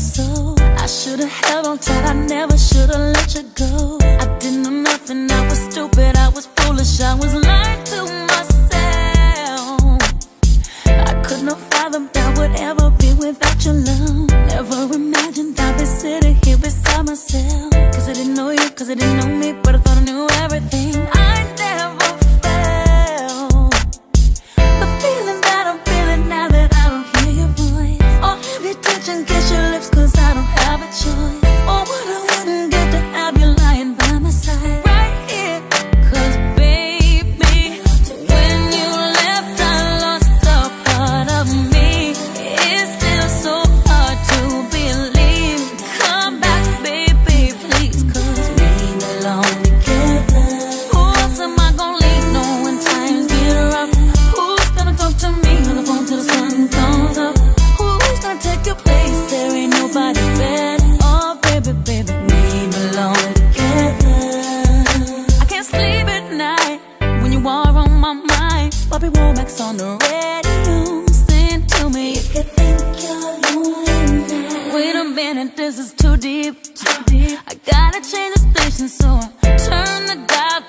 so I should've held on tight, I never should've let you go. I didn't know nothing, I was stupid, I was foolish. I was lying to Bobby Womack's on the radio. Sing to me if you think you're lonely now. Wait a minute, this is too deep. Too deep. I gotta change the station, so I turn the dial.